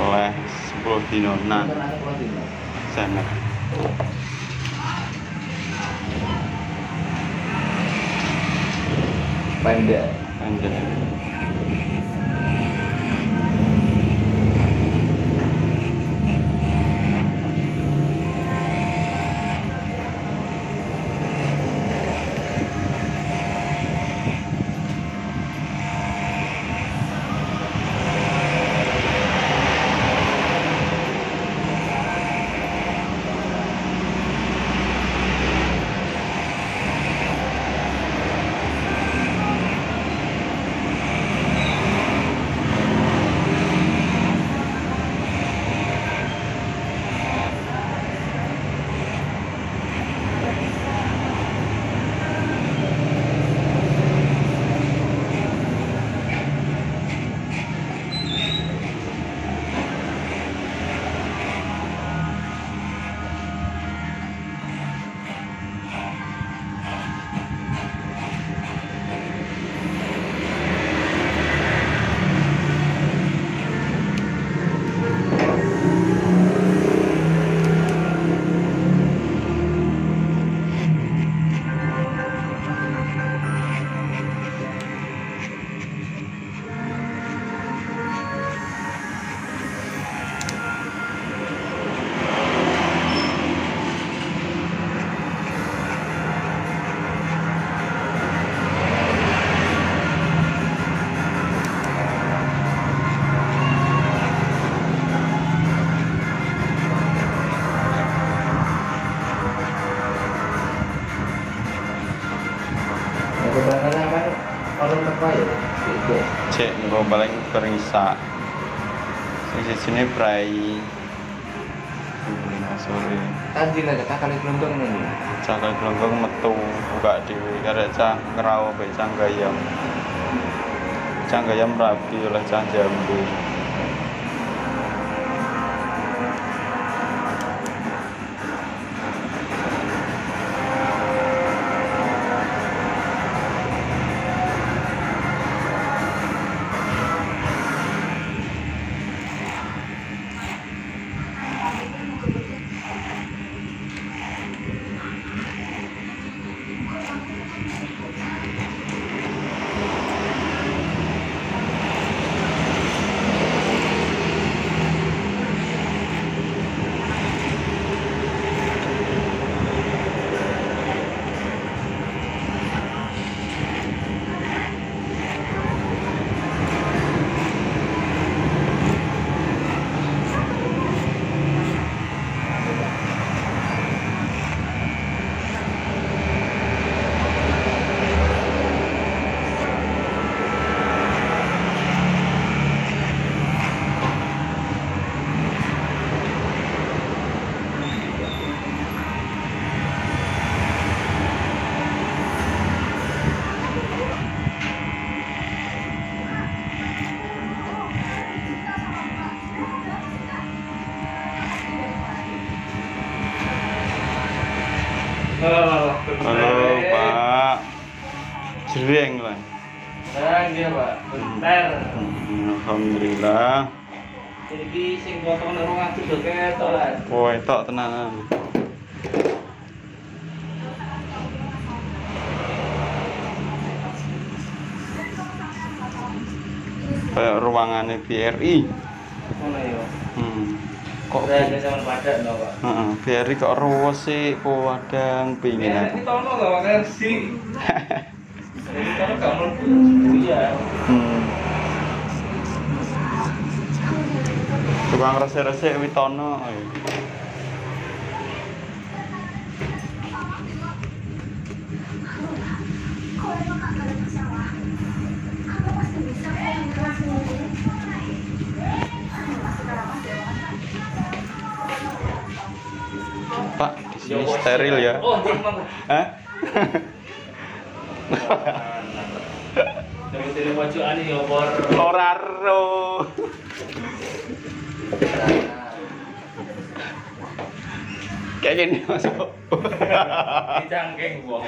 oleh 10 dinonan sana Pendek. anjir teko ya. Cek engko paling perisa sing sijine prai Nah, sore Kan dina kata kali keluntung ini. cakal glonggong metu buka dhewe. Karek cah ngrawo be cah gayam cah gayam rapi oleh cah jambu halo pak jreng lah Sekarang dia pak, bentar. Alhamdulillah Jadi sing potong nang rumah itu ketok lah. Woi, tok tenanan. Kayak ruangannya BRI. Ngono ya. Hmm. Kok ada sama padat no pak. Heeh, kok ruwes sih, padang pingin Ini aku. ini tono gak pakai si. Ini tono gak mlebu. Iya. Hmm. Tukang resik-resik Witono. Sini steril ya. Oh. Hah? Ini ya bor. Ora ro. Kayak gini masuk. Ngomong.